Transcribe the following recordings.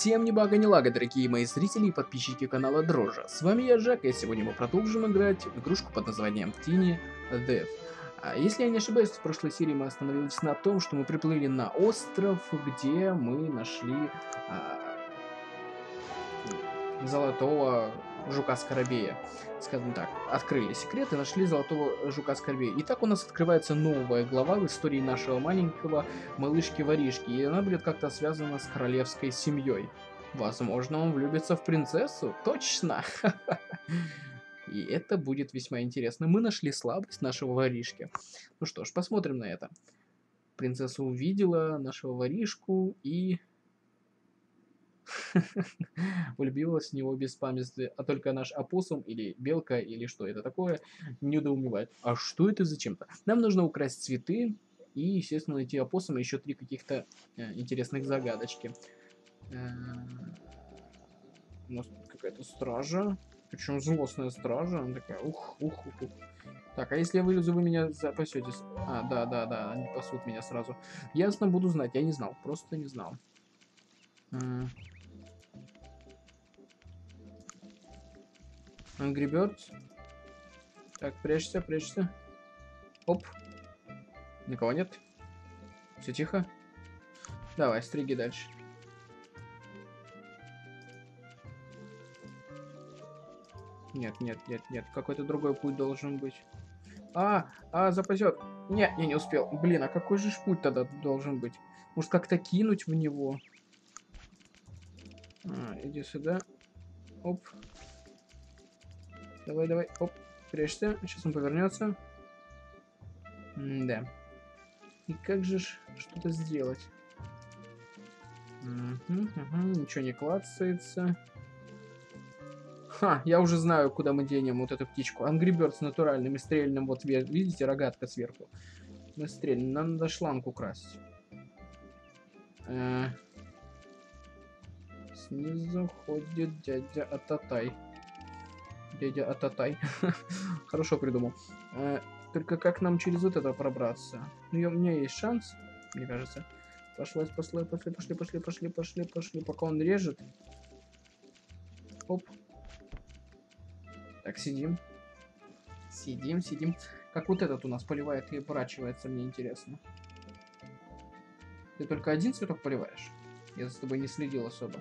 Всем не бага, не лага, дорогие мои зрители и подписчики канала Дрожа. С вами я, Жак, и сегодня мы продолжим играть в игрушку под названием Tiny Death. А если я не ошибаюсь, в прошлой серии мы остановились на том, что мы приплыли на остров, где мы нашли а, золотого жука-скоробея. Скажем так, открыли секрет и нашли золотого жука-скоробея. И так у нас открывается новая глава в истории нашего маленького малышки-воришки. И она будет как-то связана с королевской семьей. Возможно, он влюбится в принцессу? Точно! И это будет весьма интересно. Мы нашли слабость нашего воришки. Ну что ж, посмотрим на это. Принцесса увидела нашего воришку и влюбилась в него без памяти, а только наш опоссум или белка или что это такое недоумевает. А что это зачем-то? Нам нужно украсть цветы и, естественно, найти опоссума еще три каких-то э, интересных загадочки. Э, у нас какая-то стража, причем злостная стража, она такая, ух, ух, ух, ух. Так, а если я вылезу, вы меня запасетесь? А, да, да, да, они пасут меня сразу. Ясно, буду знать, я не знал, просто не знал. Angry Birds. Так, прячься, прячься. Оп. Никого нет. Все тихо. Давай, стриги дальше. Нет, нет, нет, нет. Какой-то другой путь должен быть. А, а, запасет. Нет, я не успел. Блин, а какой же путь тогда должен быть? Может, как-то кинуть в него? А, иди сюда. Оп. Давай, давай. Оп. Прячься. Сейчас он повернется. М да. И как же что-то сделать? Угу, угу. Ничего не клацается. Ха, я уже знаю, куда мы денем вот эту птичку. Angry Birds натуральным и стрельным. Вот видите, рогатка сверху. Мы стрельным. Нам надо шланг украсть. Э -э Снизу ходит дядя Ататай дядя Ататай. Хорошо придумал. Э, только как нам через вот это пробраться? Ну, у меня есть шанс, мне кажется. Пошла, пошла, пошли, пошли, пошли, пошли, пошли, пошли, пока он режет. Оп. Так, сидим. Сидим, сидим. Как вот этот у нас поливает и оборачивается, мне интересно. Ты только один цветок поливаешь? Я за тобой не следил особо.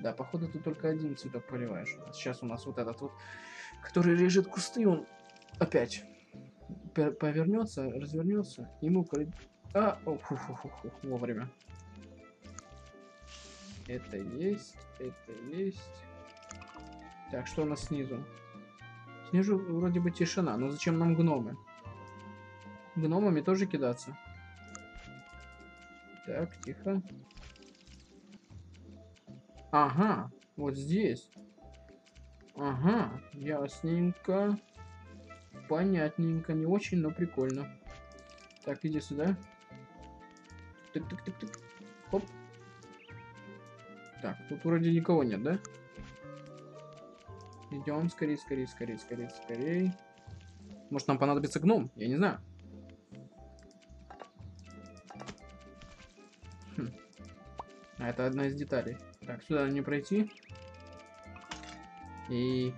Да, походу ты только один цветок поливаешь. Сейчас у нас вот этот вот, который режет кусты, он опять повернется, развернется, ему... А, о, фу -фу -фу -фу, вовремя. Это есть, это есть. Так, что у нас снизу? Снизу вроде бы тишина, но зачем нам гномы? Гномами тоже кидаться. Так, тихо. Ага, вот здесь. Ага, ясненько. Понятненько, не очень, но прикольно. Так, иди сюда. Тык-тык-тык-тык. Хоп. Так, тут вроде никого нет, да? Идем, скорее, скорее, скорее, скорее, скорее. Может, нам понадобится гном? Я не знаю. Хм. А это одна из деталей. Так, сюда не пройти. И...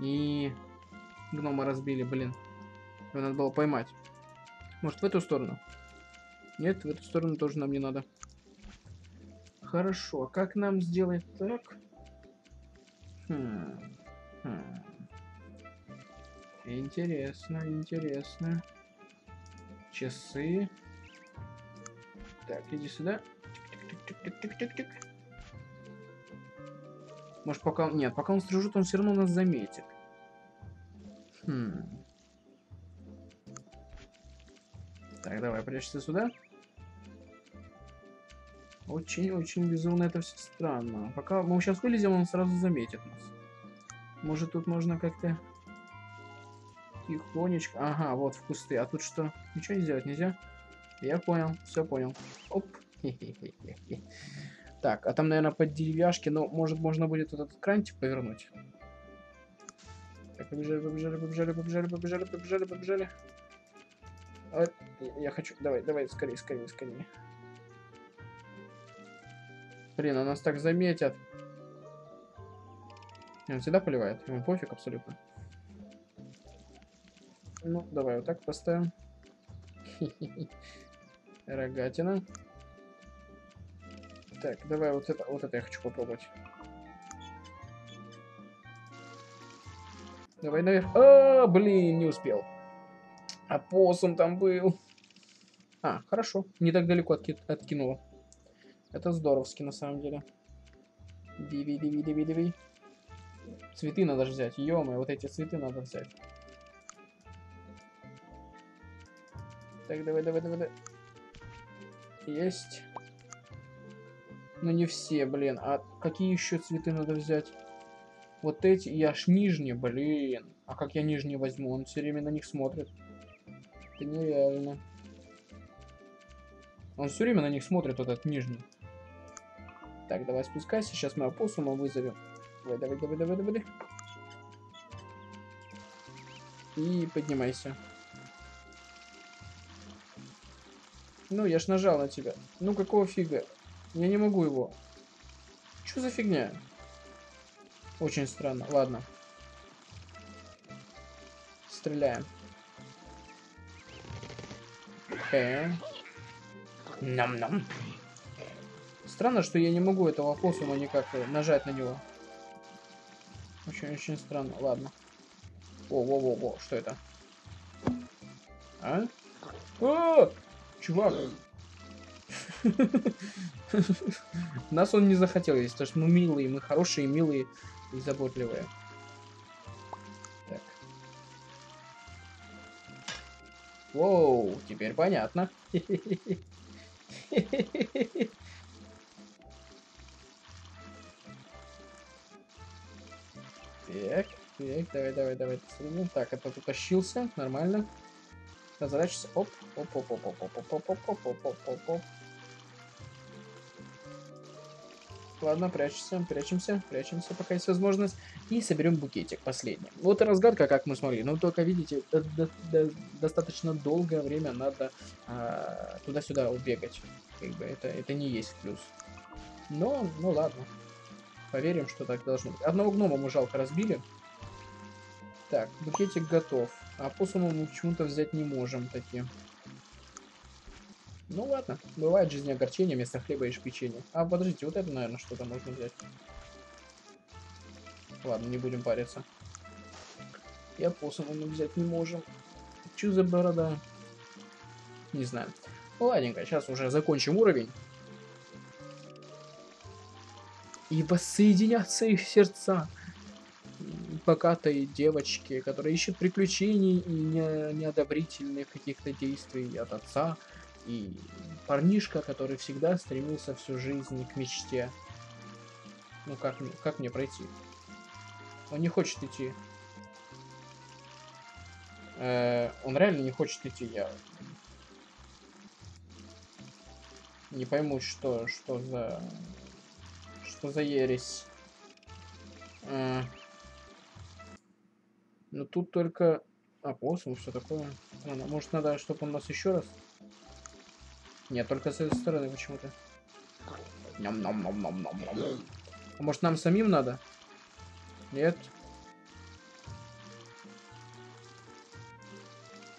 И... Гнома разбили, блин. Его надо было поймать. Может, в эту сторону? Нет, в эту сторону тоже нам не надо. Хорошо, а как нам сделать так? Хм. Хм. Интересно, интересно. Часы. Так, иди сюда. Может, пока... Нет, пока он стрижет, он все равно нас заметит. Хм. Так, давай, прячься сюда. Очень-очень безумно это все странно. Пока мы сейчас вылезем, он сразу заметит нас. Может, тут можно как-то... Тихонечко. Ага, вот в кусты. А тут что? Ничего не сделать нельзя? Я понял, все понял. Оп. Так, а там, наверное, под деревяшки, но, может, можно будет этот крантик повернуть. Так, побежали, побежали, побежали, побежали, побежали, побежали, побежали. А, я хочу, давай, давай, скорее, скорее, скорее. Блин, а нас так заметят. Он всегда поливает, ему пофиг абсолютно. Ну, давай вот так поставим. Рогатина. Так, давай вот это, вот это я хочу попробовать. Давай наверх. А, блин, не успел. А посум там был. А, хорошо. Не так далеко отки откинуло. Это здоровски на самом деле. Диви, диви, диви, диви. Цветы надо взять. ё вот эти цветы надо взять. Так, давай, давай, давай, давай. Есть. Но не все, блин. А какие еще цветы надо взять? Вот эти. Я аж нижние, блин. А как я нижние возьму? Он все время на них смотрит. Это нереально. Он все время на них смотрит, вот этот нижний. Так, давай спускайся. Сейчас мы опоссума вызовем. Давай, давай, давай, давай, давай. И поднимайся. Ну, я ж нажал на тебя. Ну, какого фига? Я не могу его. Что за фигня? Очень странно. Ладно. Стреляем. Э. Нам-нам. Странно, что я не могу этого посума никак э, нажать на него. Очень-очень странно. Ладно. О-во-во-во, что это? А? О! Чувак! Нас он не захотел есть, потому что мы милые, мы хорошие, милые и заботливые. Так. Воу, теперь понятно. Так, так, давай, давай, давай. Так, этот утащился, нормально. Разворачивайся. Оп, оп, оп, оп, оп, оп, оп, оп, оп, оп, оп, оп, оп. Ладно, прячемся, прячемся, прячемся, пока есть возможность. И соберем букетик, последний. Вот и разгадка, как мы смогли. Но только, видите, до, до, достаточно долгое время надо а, туда-сюда убегать. Как бы это, это не есть плюс. Но, ну ладно. Поверим, что так должно быть. Одного гнома мы жалко разбили. Так, букетик готов. А посуму мы почему-то взять не можем такие. Ну ладно, бывает жизнь огорчения вместо хлеба и печенья. А, подождите, вот это, наверное, что-то можно взять. Ладно, не будем париться. Я мы взять не можем. Чё за борода? Не знаю. Ладненько, сейчас уже закончим уровень. И воссоединятся их сердца богатой девочки, которая ищет приключений и не, неодобрительных каких-то действий от отца, и парнишка, который всегда стремился всю жизнь к мечте. Ну как, как мне пройти? Он не хочет идти. Э, он реально не хочет идти, я не пойму, что, что за... Что за ересь. Э, ну тут только... А, посол, что такое? Ладно, может надо, чтобы он нас еще раз... Нет, только с этой стороны почему-то. А может нам самим надо? Нет.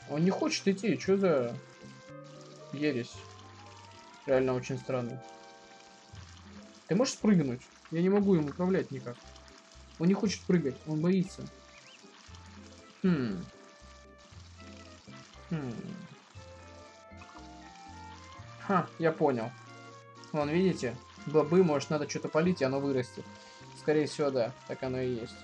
Он не хочет идти, что за ересь? Реально очень странно. Ты можешь спрыгнуть? Я не могу им управлять никак. Он не хочет прыгать, он боится. Хм. Хм. Ха, я понял. Вон, видите? Бобы, может, надо что-то полить, и оно вырастет. Скорее всего, да, так оно и есть.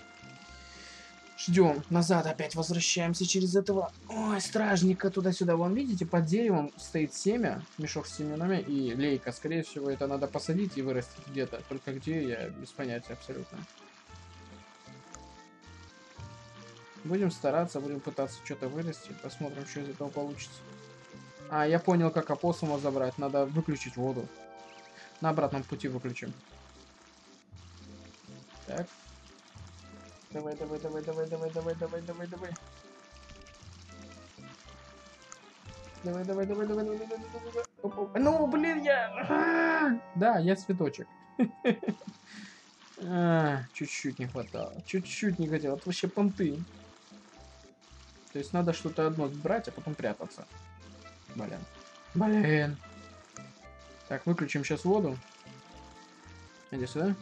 Ждем. Назад опять возвращаемся через этого... Ой, стражника туда-сюда. Вон, видите, под деревом стоит семя, мешок с семенами и лейка. Скорее всего, это надо посадить и вырастить где-то. Только где, я без понятия абсолютно. Будем стараться, будем пытаться что-то вырасти. Посмотрим, что из этого получится. А, я понял, как опоссума забрать. Надо выключить воду. На обратном пути выключим. Так. Давай, давай, давай, давай, давай, давай, давай, давай, давай. Давай, давай, давай, давай, давай, давай, давай, давай. Ну, блин, я... Да, я цветочек. А, Чуть-чуть не хватало. Чуть-чуть не хотел. Это вообще понты. То есть надо что-то одно брать, а потом прятаться. Блин. Блин. Так, выключим сейчас воду. Иди сюда.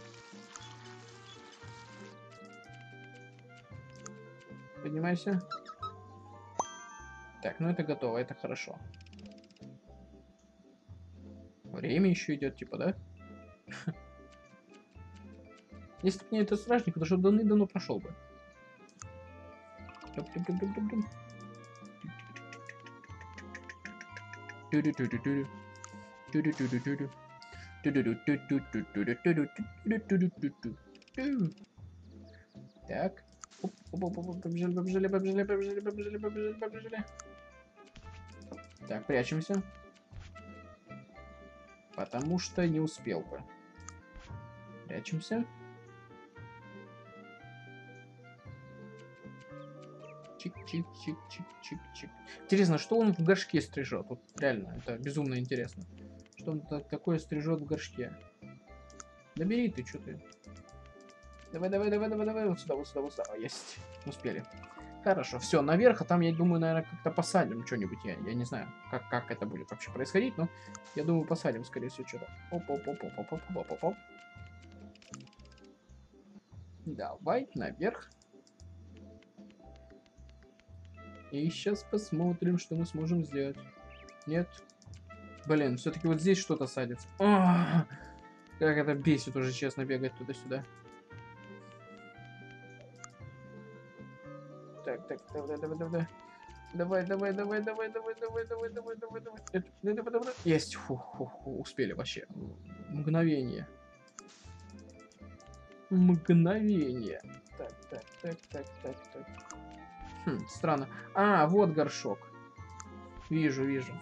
Поднимайся. Так, ну это готово, это хорошо. Время еще идет, типа, да? Если бы не этот стражник, то что давно прошел бы. Так. Побежали, побежали, побежали, побежали, побежали, побежали, побежали. Так, прячемся. Потому что не успел бы. Прячемся. Чик-чик-чик-чик-чик-чик. Интересно, что он в горшке стрижет? Вот реально, это безумно интересно. Что он такое стрижет в горшке? Добери ты, что ты? Давай, давай, давай, давай, давай. Вот сюда, вот сюда, вот сюда. Есть. Успели. Хорошо, все, наверх, а там, я думаю, наверное, как-то посадим что-нибудь. Я, я не знаю, как, как это будет вообще происходить, но я думаю, посадим, скорее всего, что-то. Оп-оп-оп-оп-оп-оп-оп-оп. Давай, наверх. И сейчас посмотрим, что мы сможем сделать. Нет. Блин, все-таки вот здесь что-то садится. А! Как это бесит уже, честно, бегать туда-сюда. Так, так, давай, давай, давай. Давай, давай, давай, давай, давай, давай, давай, давай, давай, давай. Давай, давай, давай. Есть. Фу, фу, фу, успели вообще. Мгновение. Мгновение. Так, так, так, так, так, так. Хм, странно. А, вот горшок. Вижу, вижу.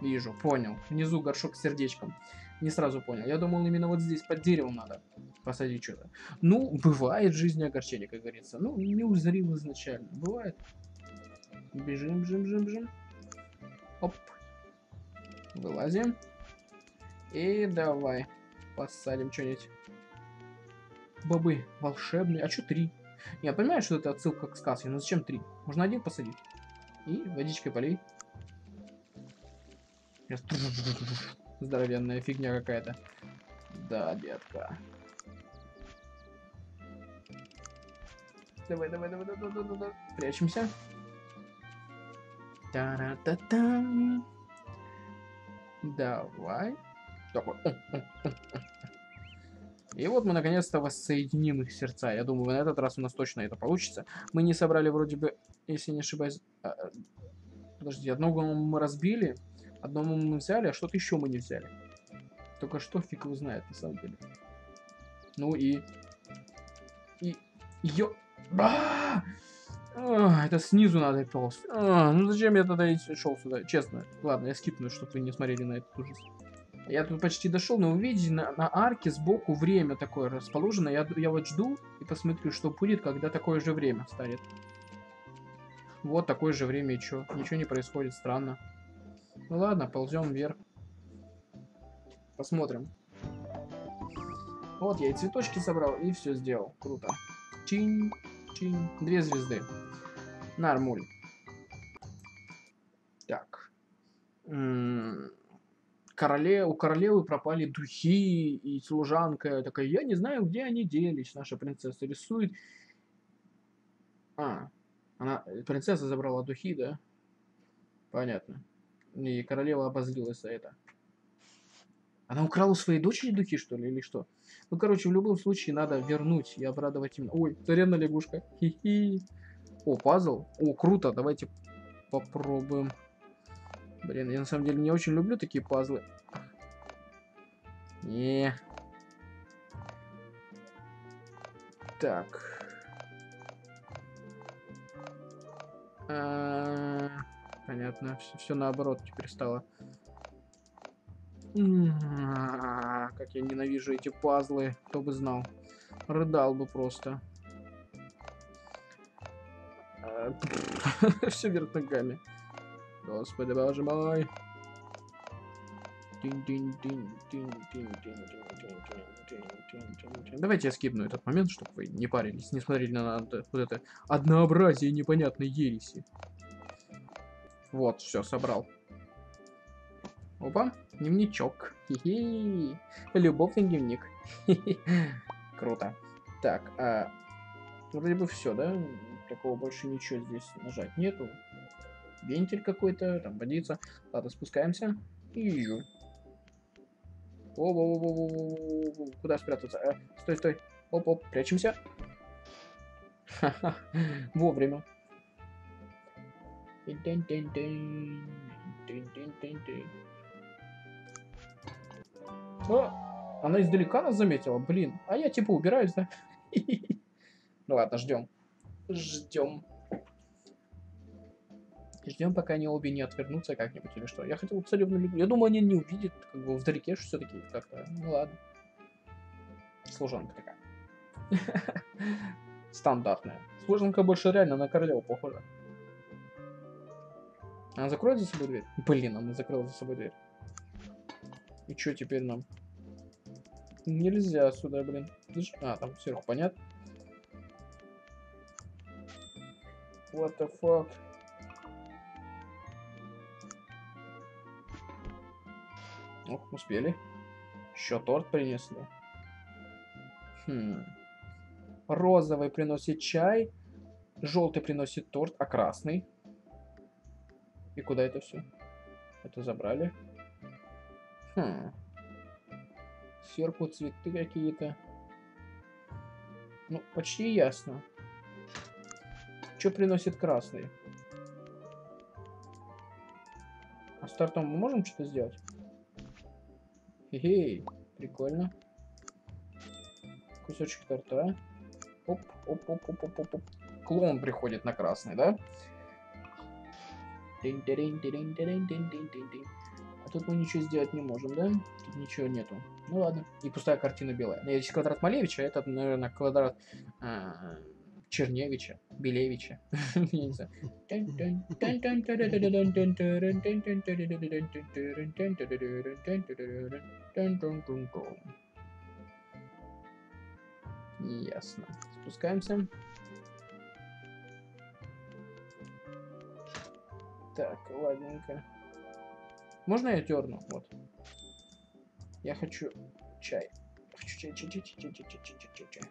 Вижу, понял. Внизу горшок с сердечком. Не сразу понял. Я думал, именно вот здесь под деревом надо посадить что-то. Ну, бывает в жизни огорчение, как говорится. Ну, не узрил изначально. Бывает. Бежим, бежим, бежим, бежим. Оп. Вылазим. И давай. Посадим что-нибудь. Бобы волшебные. А что три? Я понимаю, что это отсылка к сказке, но зачем три? Можно один посадить. И водичкой полей. Здоровенная фигня какая-то. Да, детка. Давай, давай, давай, давай, давай, давай. Прячемся. Та-ра-та-та. Давай. И вот мы наконец-то воссоединим их сердца. Я думаю, на этот раз у нас точно это получится. Мы не собрали вроде бы, если не ошибаюсь... А, а, подожди, одно мы разбили, одно мы взяли, а что-то еще мы не взяли. Только что фиг его знает, на самом деле. Ну и... И... Ё... А! Это снизу надо. А, ну зачем я тогда шел сюда? Честно. Ладно, я скипну, чтобы вы не смотрели на этот ужас. Я тут почти дошел, но увидите, на, на арке сбоку время такое расположено. Я, я вот жду и посмотрю, что будет, когда такое же время станет. Вот такое же время и что? Ничего не происходит, странно. Ну ладно, ползем вверх. Посмотрим. Вот, я и цветочки собрал, и все сделал. Круто. Чин, чин. Две звезды. Нормуль. Так. М -м короле, у королевы пропали духи, и служанка такая, я не знаю, где они делись. Наша принцесса рисует. А, она, принцесса забрала духи, да? Понятно. И королева обозлилась за это. Она украла у своей дочери духи, что ли, или что? Ну, короче, в любом случае надо вернуть и обрадовать им. Ой, царевна лягушка. Хи-хи. О, пазл. О, круто, давайте попробуем. Блин, я на самом деле не очень люблю такие пазлы. Не. Так. А -а -а, понятно, все, наоборот теперь стало. А как я ненавижу эти пазлы, кто бы знал. Рыдал бы просто. А, все вверх ногами. Господи, боже мой. Давайте я скипну этот момент, чтобы вы не парились, не смотрели на вот это однообразие непонятной ереси. Вот, все, собрал. Опа, дневничок. Хи-хи. Любовный дневник. Хи-хи. Круто. Так, а, вроде бы все, да? Такого больше ничего здесь нажать нету. Вентиль какой-то, там водится. Ладно, спускаемся. И... Во-во-во-во-во-во-во. Куда спрятаться? А, стой, стой. Оп-оп, прячемся. Ха-ха. Вовремя. О, она издалека нас заметила, блин. А я типа убираюсь, да? Ну ладно, ждем. Ждем. Ждем, пока они обе не отвернутся как-нибудь или что. Я хотел царевну люблю. Я думаю, они не увидят, как бы вдалеке все-таки как-то. Ну ладно. Служанка такая. Стандартная. Служанка больше реально на королеву похожа. Она закроет за собой дверь? Блин, она закрыла за собой дверь. И что теперь нам? Нельзя сюда, блин. А, там сверху понятно. What the fuck? Ох, успели. Еще торт принесли. Хм. Розовый приносит чай, желтый приносит торт, а красный? И куда это все? Это забрали? Хм. Сверху цветы какие-то. Ну, почти ясно. Что приносит красный? А с тортом мы можем что-то сделать? Эй, прикольно. Кусочек торта. Оп, оп, оп, оп, оп, оп, оп. Клоун приходит на красный, да? А тут мы ничего сделать не можем, да? Тут ничего нету. Ну ладно. И пустая картина белая. Здесь квадрат Малевича, а этот, наверное, квадрат а, Черневича, Белевича. Не знаю. Ясно. Спускаемся. Так, ладненько. Можно я дерну? Вот. Я хочу чай. Хочу чай, чай, чай, чай, чай, чай, чай, чай.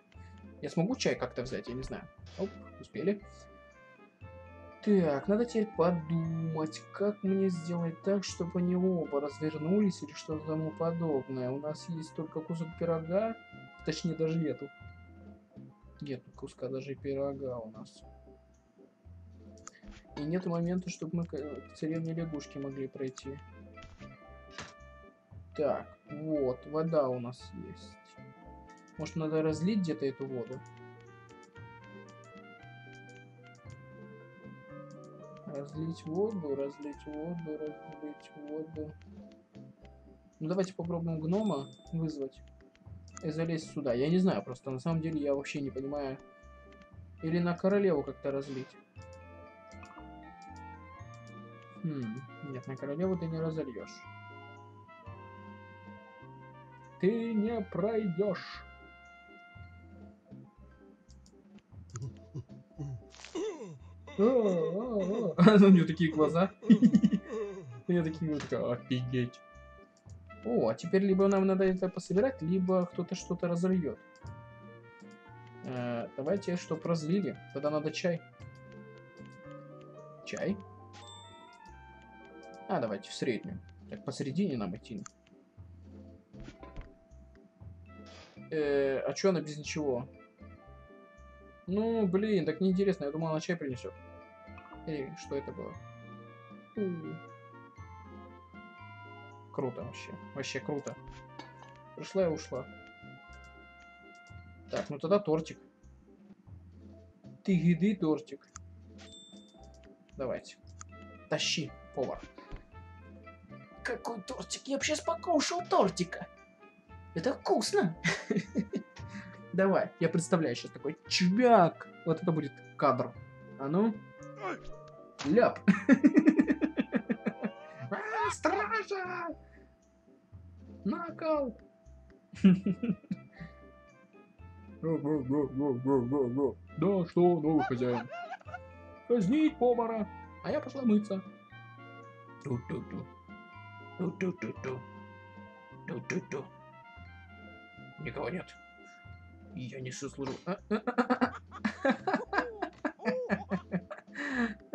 Я смогу чай как-то взять, я не знаю. Оп, успели. Так, надо теперь подумать, как мне сделать так, чтобы они оба развернулись или что-то тому подобное. У нас есть только кусок пирога, точнее даже нету. Нет куска даже пирога у нас. И нет момента, чтобы мы к царевне лягушки могли пройти. Так, вот, вода у нас есть. Может, надо разлить где-то эту воду? Разлить воду, разлить воду, разлить воду. Ну, давайте попробуем гнома вызвать и залезть сюда. Я не знаю просто, на самом деле я вообще не понимаю. Или на королеву как-то разлить. Хм, нет, на королеву ты не разольешь. Ты не пройдешь. У нее такие глаза. Нее такие вот офигеть. О, а теперь либо нам надо это пособирать, либо кто-то что-то разольет. Э, давайте, чтоб разлили. Тогда надо чай. Чай. А, давайте в среднюю. Так, посередине нам идти. Э, а чё она без ничего? Ну, блин, так неинтересно. Я думал, она чай принесет. Эй, что это было? У. Круто вообще. Вообще круто. Пришла и ушла. Так, ну тогда тортик. Ты еды тортик. Давайте. Тащи, повар. Какой тортик? Я бы сейчас покушал тортика. Это вкусно. Давай, я представляю сейчас такой чвяк. Вот это будет кадр. А ну. Ляп. А, Стража! Накал. Да, что, новый хозяин? Казнить повара. А я пошла мыться. Ту-ту-ту. Ту-ту-ту-ту. Ту-ту-ту. Никого нет. Я несу службу.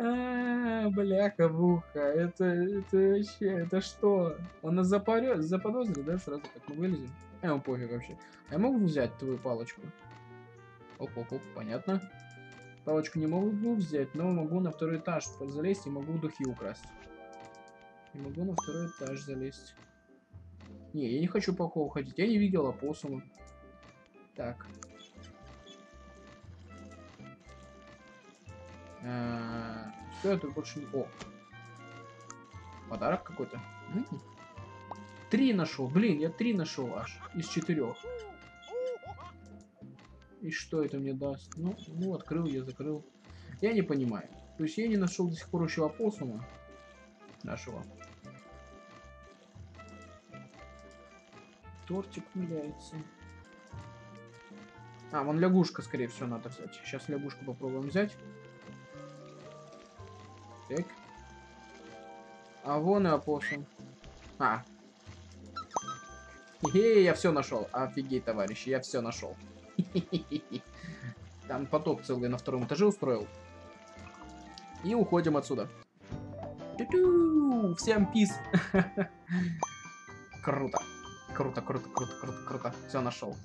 А, а, а, а, бляха-буха, это, это вообще, это что? Он нас запорет, заподозрил, да, сразу так мы вылезем? А ему пофиг вообще. А я могу взять твою палочку? Оп-оп-оп, понятно. Палочку не могу взять, но могу на второй этаж залезть и могу духи украсть. И могу на второй этаж залезть. Не, я не хочу пока уходить. Я не видел опоссума. Так. А, Все, это больше не... О! Подарок какой-то. Три нашел. Блин, я три нашел аж. Из четырех. И что это мне даст? Ну, ну, открыл я, закрыл. Я не понимаю. То есть я не нашел до сих пор еще опоссума нашего. Тортик валяется. А, вон лягушка, скорее всего, надо взять. Сейчас лягушку попробуем взять. Так. А вон и опоссум. А. Хе, я все нашел. Офигеть, товарищи, я все нашел. Там поток целый на втором этаже устроил. И уходим отсюда. Всем пис. Круто. Круто, круто, круто, круто, круто. Все нашел.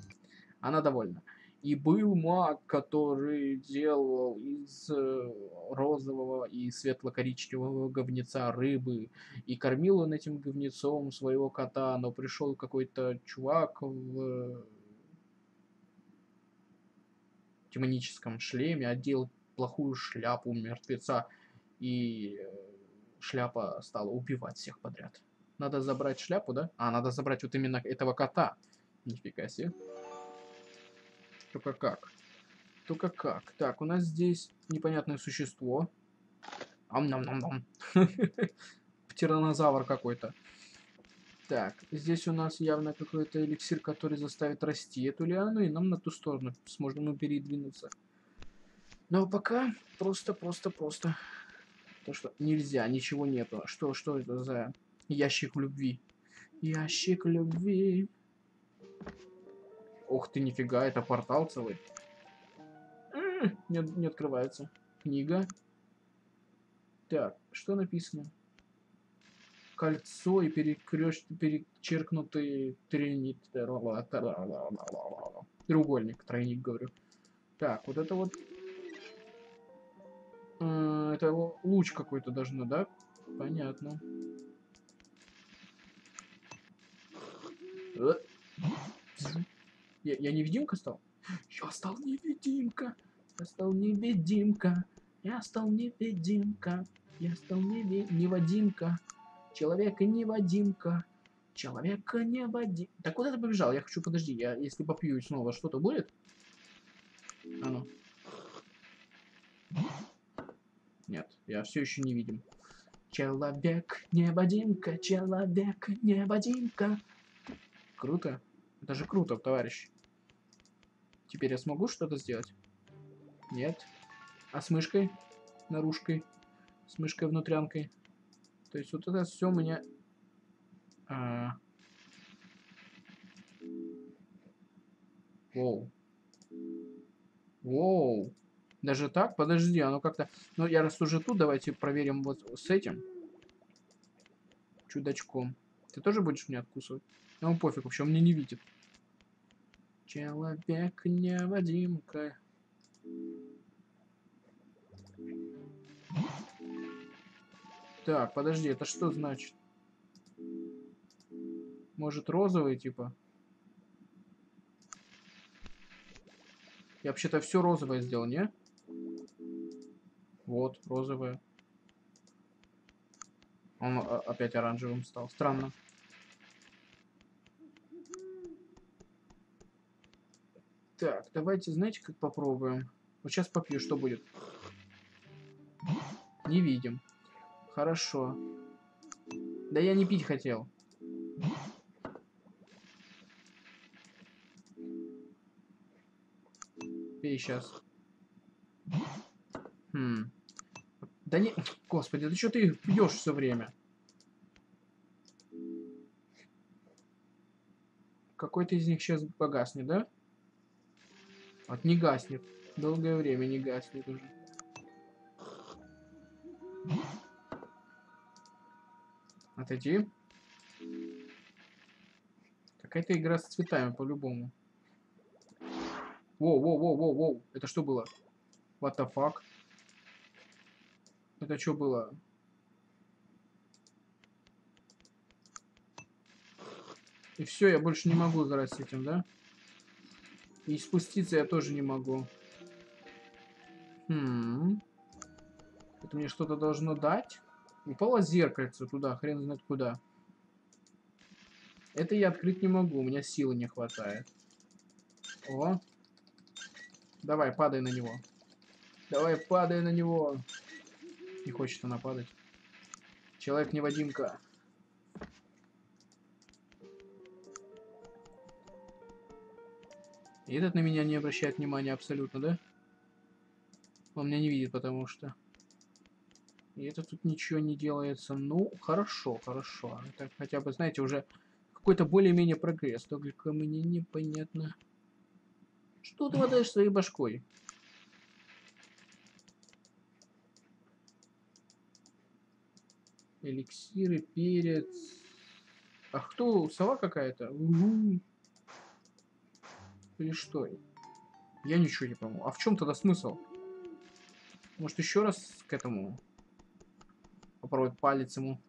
Она довольна. И был маг, который делал из э, розового и светло-коричневого говнеца рыбы. И кормил он этим говнецом своего кота, но пришел какой-то чувак в демоническом шлеме, одел плохую шляпу мертвеца, и э, шляпа стала убивать всех подряд. Надо забрать шляпу, да? А, надо забрать вот именно этого кота. Нифига себе. Только как? Только как? Так, у нас здесь непонятное существо. Ам-нам-нам-нам. Тиранозавр какой-то. Так, здесь у нас явно какой-то эликсир, который заставит расти эту лиану, и нам на ту сторону сможем мы передвинуться. Но пока просто, просто, просто. То, что нельзя, ничего нету. Что, что это за ящик любви? Ящик любви. Ох ты, нифига, это портал целый. Не, не открывается. Книга. Так, что написано? Кольцо и перекрещ... перечеркнутый тренит... Треугольник, тройник, говорю. Так, вот это вот... Э, это луч какой-то должно, да? Понятно. Я, я невидимка стал? Я стал невидимка. Я стал невидимка. Я стал невидимка. Я стал неви... невидимка. Человека невидимка. Человека невидимка. Так куда ты побежал? Я хочу, подожди, я если попью снова, что-то будет? А ну. Нет, я все еще не видим. Человек невидимка, человек невидимка. Круто. Это же круто, товарищ. Теперь я смогу что-то сделать? Нет. А с мышкой? Наружкой? С мышкой внутрянкой? То есть вот это все у меня... А... Воу. Воу. Даже так? Подожди, оно как-то... Ну, я раз уже тут, давайте проверим вот с этим. Чудачком. Ты тоже будешь меня откусывать? Ну, пофиг, вообще, он меня не видит. Человек невидимка. Так, подожди, это что значит? Может, розовый, типа? Я вообще-то все розовое сделал, не? Вот, розовое. Он а, опять оранжевым стал. Странно. Так, давайте, знаете, как попробуем? Вот сейчас попью, что будет? Не видим. Хорошо. Да я не пить хотел. Пей сейчас. Хм. Да не... Господи, да что ты пьешь все время? Какой-то из них сейчас погаснет, да? Да. Вот не гаснет. Долгое время не гаснет уже. Отойди. Какая-то игра с цветами по-любому. Воу, воу, воу, воу, воу. Это что было? What the fuck? Это что было? И все, я больше не могу играть с этим, да? И спуститься я тоже не могу. Хм. Это мне что-то должно дать? Упало зеркальце туда, хрен знает куда. Это я открыть не могу, у меня силы не хватает. О. Давай, падай на него. Давай, падай на него. Не хочет она падать. Человек-невидимка. И этот на меня не обращает внимания абсолютно, да? Он меня не видит, потому что... И это тут ничего не делается. Ну, хорошо, хорошо. Это хотя бы, знаете, уже какой-то более-менее прогресс. Только мне непонятно. Что ты мотаешь своей башкой? Эликсиры, перец. А кто? Сова какая-то? Или что? Я ничего не пойму. А в чем тогда смысл? Может еще раз к этому попробовать палец ему?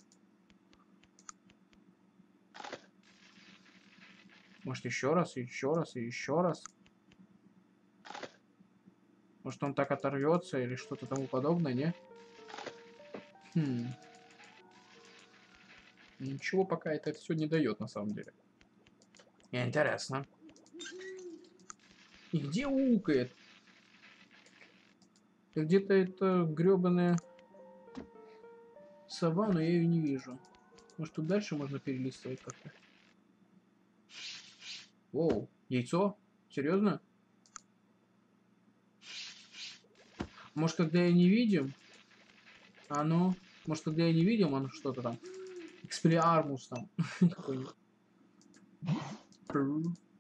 Может еще раз, еще раз, и еще раз? Может он так оторвется или что-то тому подобное, не? Хм. Ничего пока это все не дает на самом деле. Интересно. И где укает? Где-то это гребаная сова, но я ее не вижу. Может тут дальше можно перелистывать как-то? Воу, яйцо? Серьезно? Может, когда я не видим, оно... Может, когда я не видим, оно что-то там... Экспелиармус там.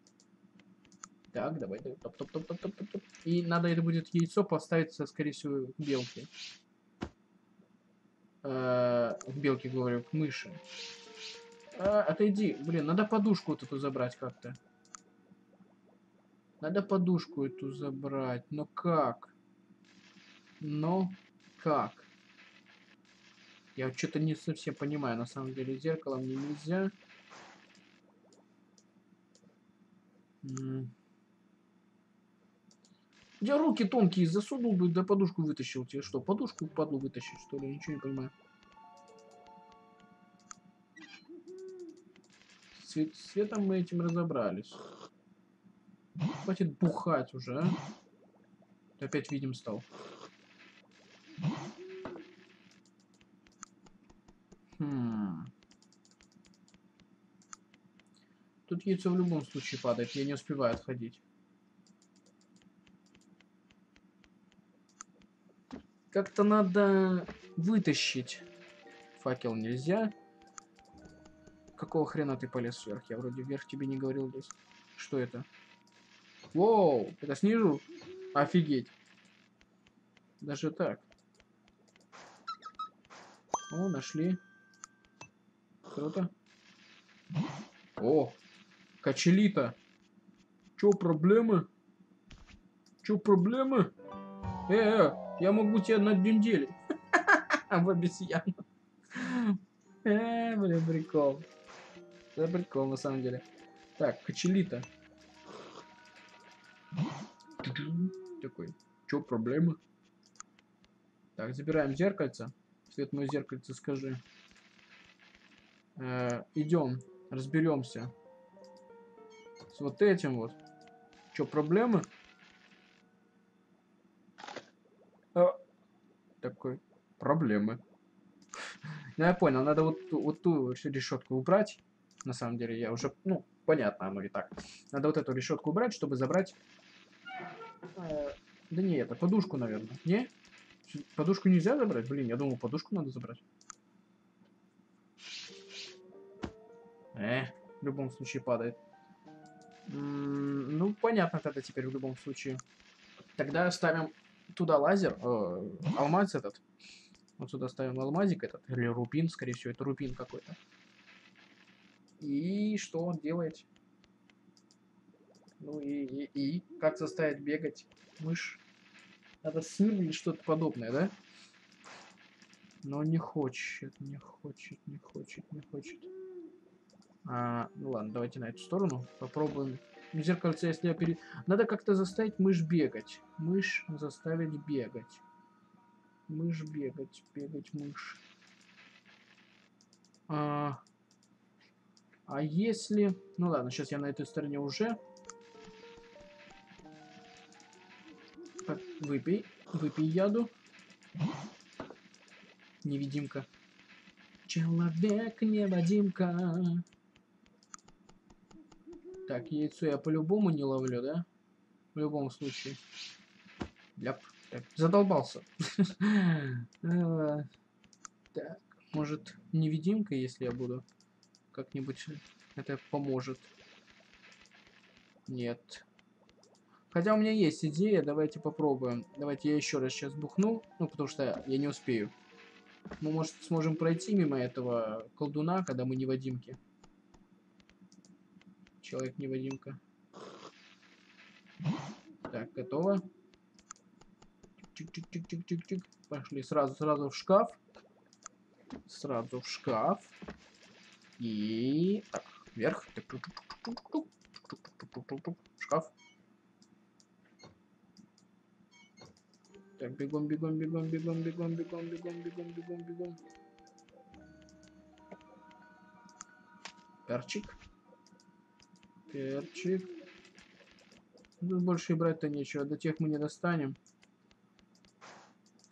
Так, давай, давай, топ, топ, топ, топ, топ, топ, топ. И надо это будет яйцо поставить, скорее всего, к белке. Э -э, к белке, говорю, к мыши. Э отойди, блин, надо подушку вот эту забрать как-то. Надо подушку эту забрать, но как? Но как? Я что-то не совсем понимаю, на самом деле. Зеркало мне нельзя. Я руки тонкие засунул бы, да подушку вытащил. Тебе что, подушку падлу вытащить, что ли? Ничего не понимаю. С светом мы этим разобрались. Хватит бухать уже, а? Ты опять видим стал. Хм. Тут яйцо в любом случае падает, я не успеваю отходить. Как-то надо вытащить. Факел нельзя. Какого хрена ты полез вверх? Я вроде вверх тебе не говорил здесь. Что это? Воу, это снизу? Офигеть. Даже так. О, нашли. Круто. О, качелита. Чё, проблемы? Чё, проблемы? Э, э, я могу тебя на дюнделе. В обезьяну. Э, блин, прикол. Это прикол, на самом деле. Так, качелита. Такой, чё, проблемы? Так, забираем зеркальце. Свет мое зеркальце, скажи. Э, идем, разберемся. С вот этим вот. Че, проблемы? А, такой, проблемы. Ну, я понял, надо вот, вот ту решетку убрать. На самом деле, я уже, ну, понятно оно и так. Надо вот эту решетку убрать, чтобы забрать Э, да не, это подушку, наверное. Не? Подушку нельзя забрать? Блин, я думал, подушку надо забрать. Э, в любом случае падает. М -м ну, понятно тогда теперь в любом случае. Тогда ставим туда лазер, э, алмаз этот. Вот сюда ставим алмазик этот, или рубин, скорее всего, это рубин какой-то. И что он делает? Ну и, и, и как заставить бегать мышь? Надо сыр или что-то подобное, да? Но не хочет, не хочет, не хочет, не хочет. А, ну ладно, давайте на эту сторону попробуем. Зеркальце, если я пере... Надо как-то заставить мышь бегать. Мышь заставить бегать. Мышь бегать, бегать мышь. А, а если... Ну ладно, сейчас я на этой стороне уже. Так, выпей. Выпей яду. Невидимка. Человек невидимка. Так, яйцо я по-любому не ловлю, да? В любом случае. Ляп. Так, задолбался. А, так, может, невидимка, если я буду? Как-нибудь это поможет. Нет. Хотя у меня есть идея, давайте попробуем. Давайте я еще раз сейчас бухну, ну, потому что я не успею. Мы, может, сможем пройти мимо этого колдуна, когда мы невидимки. Человек-невидимка. Так, готово. Чик-чик-чик-чик-чик-чик. Пошли сразу, сразу в шкаф. Сразу в шкаф. И... Так, вверх. Шкаф. Так, бегом, бегом, бегом, бегом, бегом, бегом, бегом, бегом, бегом, бегом. Перчик. Перчик. Тут больше и брать-то нечего. До тех мы не достанем.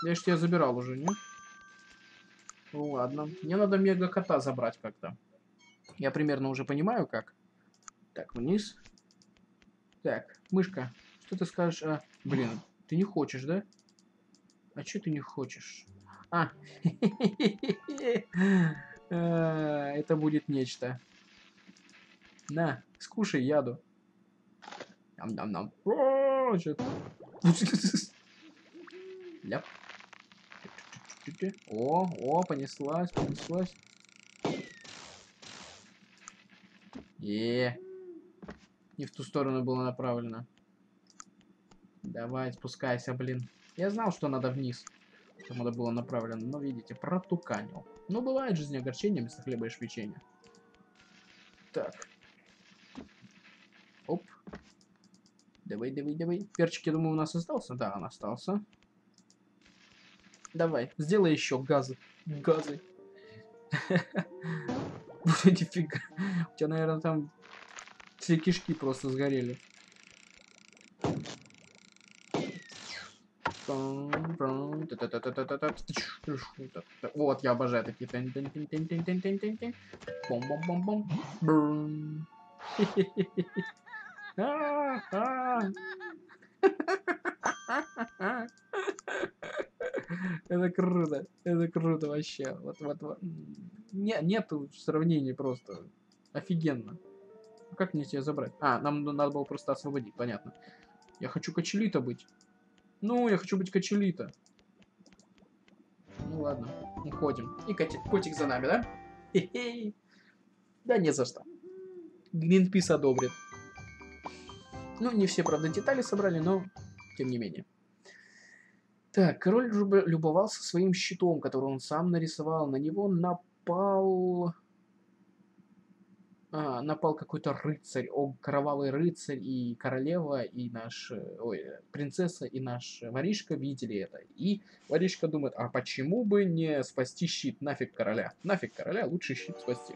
Я ж тебя забирал уже, не? Ну ладно. Мне надо мега кота забрать как-то. Я примерно уже понимаю, как. Так, вниз. Так, мышка, что ты скажешь? А, блин, ты не хочешь, да? А что ты не хочешь? А, а это будет нечто. На, скушай яду. Нам-нам-нам. Ляп. О, о, понеслась, понеслась. Е, Не в ту сторону было направлено. Давай, спускайся, блин. Я знал, что надо вниз. Что надо было направлено, но, видите, протуканил. Ну, бывает жизнь огорчения вместо хлеба и швечения. Так. Оп. Давай, давай, давай. Перчик, я думаю, у нас остался. Да, он остался. Давай, сделай еще газы. Газы. Нифига. У тебя, наверное, там все кишки просто сгорели. Вот, я обожаю такие. Бом-бом-бом-бом. Это круто. Это круто вообще. Вот, вот, вот. Не, нету сравнений просто. Офигенно. Как мне тебя забрать? А, нам надо было просто освободить, понятно. Я хочу качелита быть. Ну, я хочу быть качелита. Ну ладно, уходим. И котик, котик за нами, да? Хе-хе. Да не за что. Гринпис одобрит. Ну, не все, правда, детали собрали, но тем не менее. Так, король любовался своим щитом, который он сам нарисовал. На него напал... А, напал какой-то рыцарь, о, кровавый рыцарь и королева, и наш, э, ой, принцесса, и наш воришка видели это. И воришка думает, а почему бы не спасти щит? Нафиг короля. Нафиг короля, лучше щит спасти.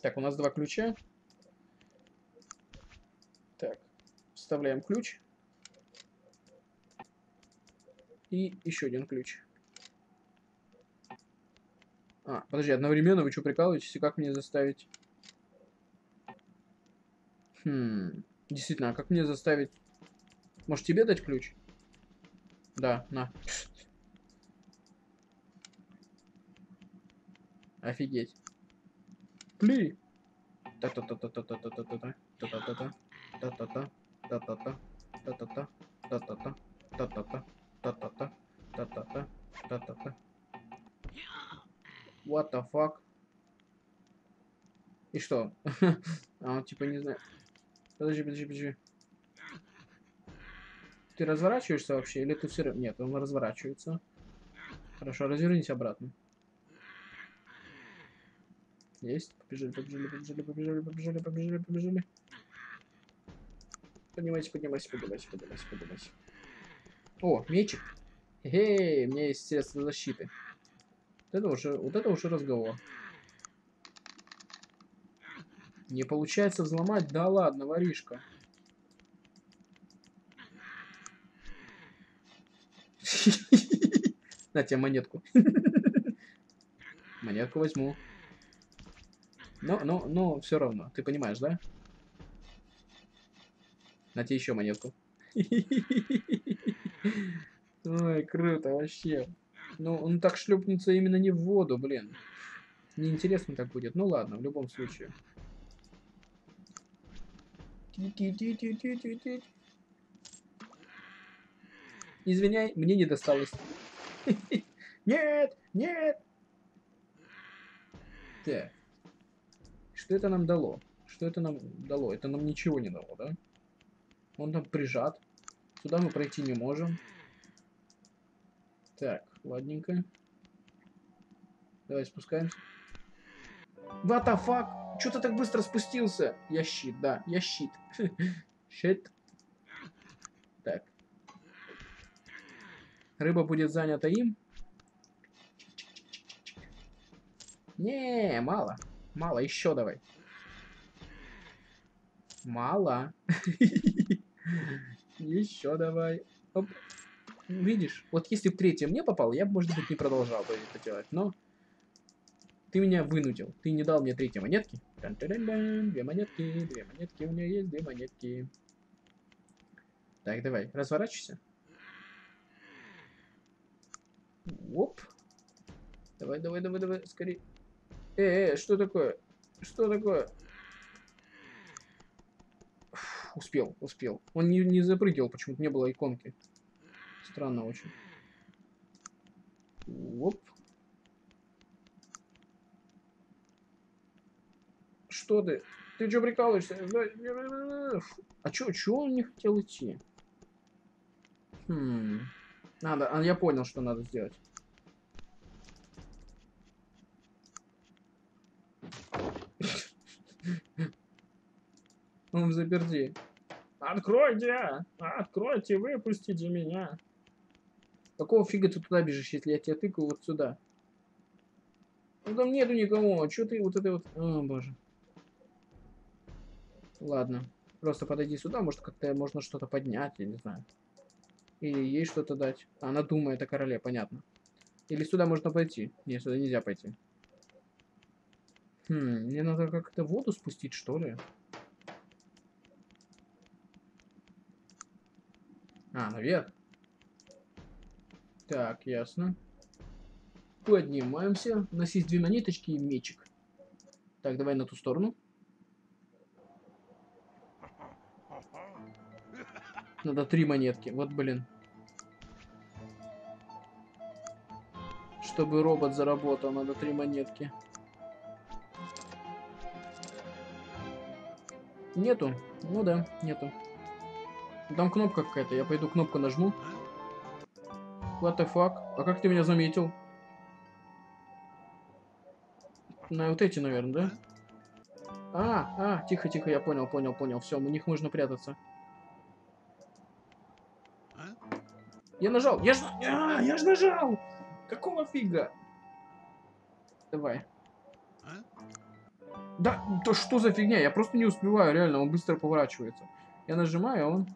Так, у нас два ключа. Так, вставляем ключ. И еще один ключ. А, подожди, одновременно вы что, прикалываетесь? И как мне заставить... Хм, действительно, а как мне заставить Может тебе дать ключ? Да, на. Офигеть. Пли. Та-та-та-та-та-та-та-та-та. Та-та-та-та. Та-та-та. Та-та-та. Та-та-та. Та-та-та. Та-та-та. Та-та-та. Та-та-та. Та-та-та. What the fuck? И что? а он типа не знаю. Подожди, подожди, подожди. Ты разворачиваешься вообще или ты все. Нет, он разворачивается. Хорошо, развернись обратно. Есть. Побежали, побежали, побежали, побежали, побежали, побежали, побежали. Поднимайся, поднимайся, поднимайся, поднимайся, поднимайся. О, мечик. Эй, у меня есть средства защиты. Вот это уже, вот это уже разговор. Не получается взломать? Да ладно, воришка. На тебе монетку. Монетку возьму. Но, но, но все равно, ты понимаешь, да? На тебе еще монетку. Ой, круто вообще. Ну, он так шлепнется именно не в воду, блин. Неинтересно так будет. Ну ладно, в любом случае. Извиняй, мне не досталось. Нет, нет. Так. Что это нам дало? Что это нам дало? Это нам ничего не дало, да? Он там прижат. Сюда мы пройти не можем. Так, ладненько. Давай спускаемся. What the fuck? Что ты так быстро спустился? Я щит, да, я щит. Щит. Так. Рыба будет занята им. Не, мало. Мало, еще давай. Мало. Еще давай. Оп. Видишь, вот если в третье мне попал, я бы, может быть, не продолжал бы это делать, но... Ты меня вынудил. Ты не дал мне третьей монетки. Тан -тан -тан. Две монетки, две монетки, у меня есть две монетки. Так, давай, разворачивайся. Оп. Давай, давай, давай, давай, скорее. Э, э, что такое? Что такое? Успел, успел. Он не, не запрыгивал, почему-то не было иконки. Странно очень. Оп. Что ты? Ты что прикалываешься? А чё, чё он не хотел идти? Хм. Надо, а я понял, что надо сделать. Он заперди. Откройте! Откройте, выпустите меня. Какого фига ты туда бежишь, если я тебя тыкаю вот сюда? Ну там нету никого. Чё ты вот это вот... О, боже. Ладно. Просто подойди сюда, может как-то можно что-то поднять, я не знаю. Или ей что-то дать. Она думает о короле, понятно. Или сюда можно пойти. Нет, сюда нельзя пойти. Хм, мне надо как-то воду спустить, что ли? А, наверх. Так, ясно. Поднимаемся. У нас есть две монеточки и мечик. Так, давай на ту сторону. Надо три монетки. Вот, блин. Чтобы робот заработал, надо три монетки. Нету? Ну да, нету. Там кнопка какая-то. Я пойду кнопку нажму. What the fuck? А как ты меня заметил? На вот эти, наверное, да? А, а, тихо, тихо, я понял, понял, понял. Все, у них можно прятаться. Я нажал. Я ж... А, я ж нажал! Какого фига? Давай. Да, то что за фигня? Я просто не успеваю, реально, он быстро поворачивается. Я нажимаю, а он...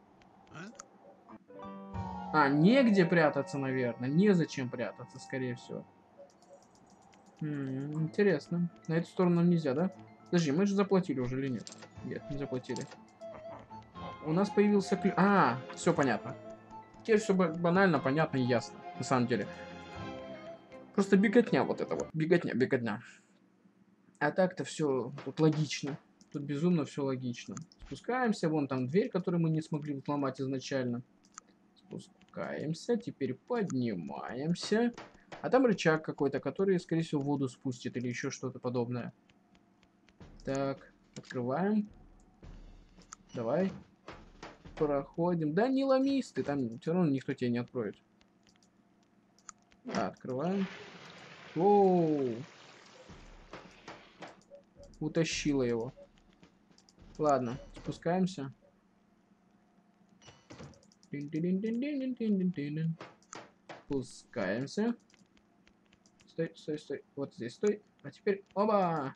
А, негде прятаться, наверное. Незачем прятаться, скорее всего. М -м, интересно. На эту сторону нельзя, да? Подожди, мы же заплатили уже или нет? Нет, не заплатили. у нас появился ключ. А, все понятно. Теперь все банально, понятно и ясно, на самом деле. Просто беготня вот это вот. Беготня, беготня. А так-то все тут логично. Тут безумно все логично. Спускаемся, вон там дверь, которую мы не смогли взломать изначально. Спускаемся, теперь поднимаемся. А там рычаг какой-то, который, скорее всего, воду спустит или еще что-то подобное. Так, открываем. Давай. Проходим. Да не ломись ты, там все равно никто тебя не откроет. Открываем. Воу. Утащила его. Ладно, спускаемся. Спускаемся. Стой, стой, стой. Вот здесь стой. А теперь... Оба!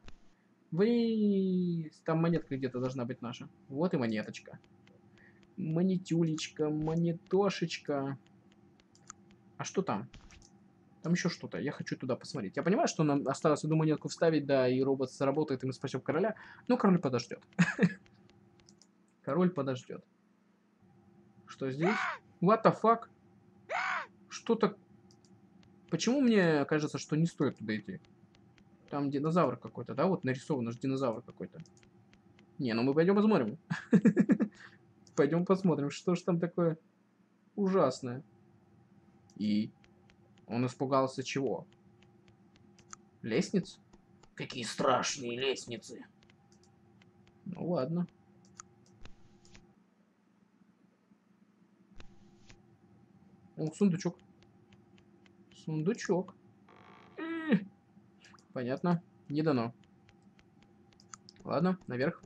Вниз! Там монетка где-то должна быть наша. Вот и монеточка. Монетюлечка, монетошечка. А что там? Там еще что-то. Я хочу туда посмотреть. Я понимаю, что нам осталось одну монетку вставить, да, и робот заработает, и мы спасем короля. Но король подождет. Король подождет. Что здесь? What the fuck? Что-то... Почему мне кажется, что не стоит туда идти? Там динозавр какой-то, да? Вот нарисован наш динозавр какой-то. Не, ну мы пойдем посмотрим. Пойдем посмотрим, что же там такое ужасное. И он испугался чего? Лестниц? Какие страшные лестницы. Ну ладно. О, сундучок. Сундучок. Понятно. Не дано. Ладно, наверх.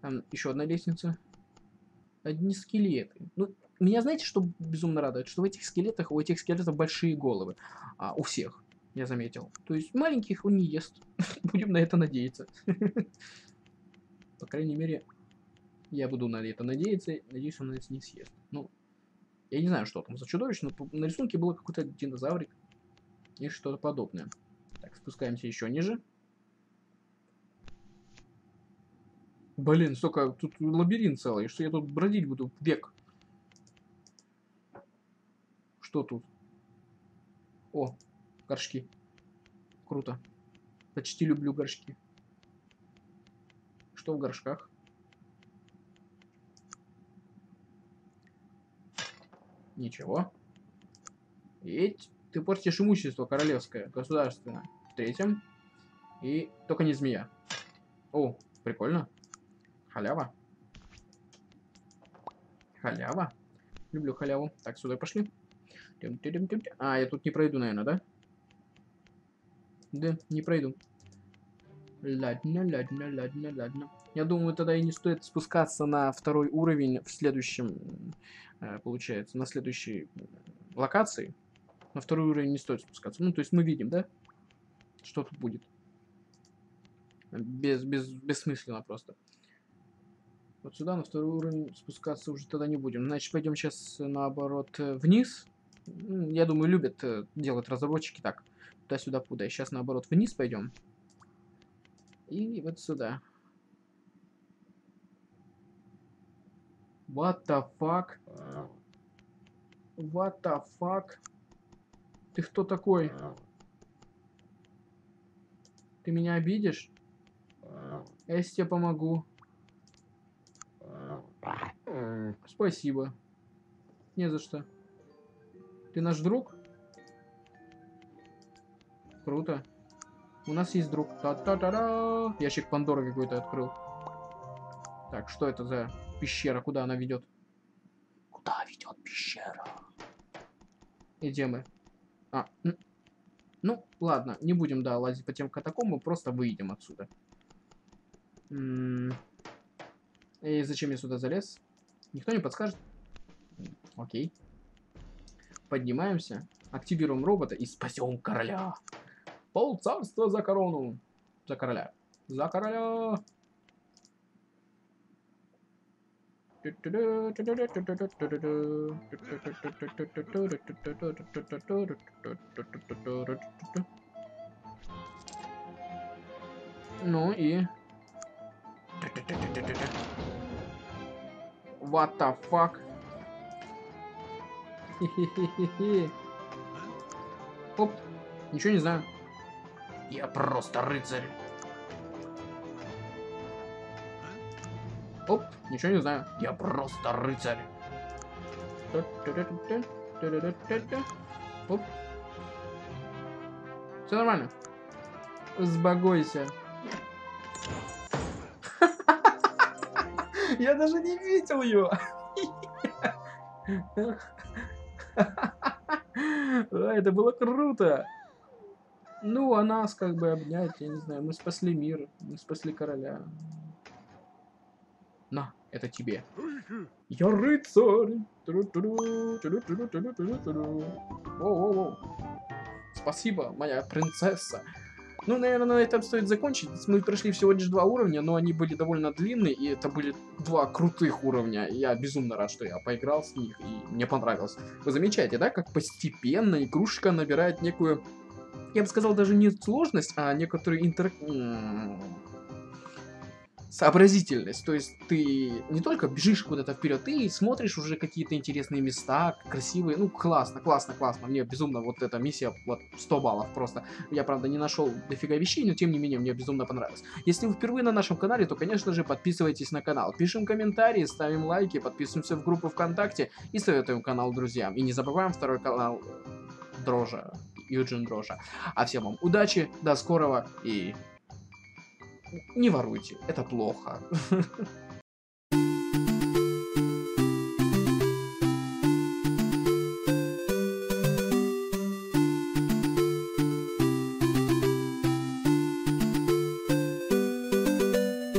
Там еще одна лестница. Одни скелеты. Ну, меня знаете, что безумно радует? Что в этих скелетах, у этих скелетов большие головы. А, у всех, я заметил. То есть маленьких он не ест. Будем на это надеяться. По крайней мере, я буду на это надеяться. Надеюсь, он это не съест. Я не знаю, что там за чудовище, но на рисунке было какой-то динозаврик. И что-то подобное. Так, спускаемся еще ниже. Блин, столько, тут лабиринт целый, что я тут бродить буду век. Что тут? О, горшки. Круто. Почти люблю горшки. Что в горшках? Ничего. Ведь ты портишь имущество королевское, государственное. В третьем. И только не змея. О, прикольно. Халява. Халява. Люблю халяву. Так, сюда пошли. А, я тут не пройду, наверное, да? Да, не пройду. Ладно, ладно, ладно, ладно. Я думаю, тогда и не стоит спускаться на второй уровень в следующем, э, получается, на следующей локации. На второй уровень не стоит спускаться. Ну, то есть мы видим, да? Что тут будет. Без, без, бессмысленно просто. Вот сюда, на второй уровень, спускаться уже тогда не будем. Значит, пойдем сейчас, наоборот, э, вниз я думаю, любят э, делать разработчики так. Туда-сюда, куда. Сейчас, наоборот, вниз пойдем. И вот сюда. What the fuck? What the fuck? Ты кто такой? Ты меня обидишь? Я тебе помогу. Спасибо. Не за что. Ты наш друг? Круто. У нас есть друг. Та-та-та-да! Ящик Пандоры какой-то открыл. Так, что это за пещера? Куда она ведет? Куда ведет пещера? Где мы? А, ну, ладно, не будем, да, лазить по тем катакомбам, просто выйдем отсюда. М -м И зачем я сюда залез? Никто не подскажет? Окей. Поднимаемся, активируем робота и спасем короля. Пол царства за корону. За короля. За короля. Ну и... What the fuck? Оп, ничего не знаю. Я просто рыцарь. Оп, ничего не знаю. Я просто рыцарь. Оп. Все нормально. Сбогойся. Я даже не видел ее. Это было круто. Ну, а нас как бы обнять, я не знаю, мы спасли мир, мы спасли короля. На, это тебе. Я рыцарь. Воу-воу-воу. Спасибо, моя принцесса. Ну, наверное, на этом стоит закончить. Мы прошли всего лишь два уровня, но они были довольно длинные, и это были два крутых уровня. Я безумно рад, что я поиграл с них, и мне понравилось. Вы замечаете, да, как постепенно игрушка набирает некую, я бы сказал, даже не сложность, а некоторую интер сообразительность. То есть ты не только бежишь куда-то вперед, ты смотришь уже какие-то интересные места, красивые. Ну, классно, классно, классно. Мне безумно вот эта миссия, вот 100 баллов просто. Я, правда, не нашел дофига вещей, но тем не менее мне безумно понравилось. Если вы впервые на нашем канале, то, конечно же, подписывайтесь на канал. Пишем комментарии, ставим лайки, подписываемся в группу ВКонтакте и советуем канал друзьям. И не забываем второй канал Дрожа, Юджин Дрожа. А всем вам удачи, до скорого и не воруйте, это плохо.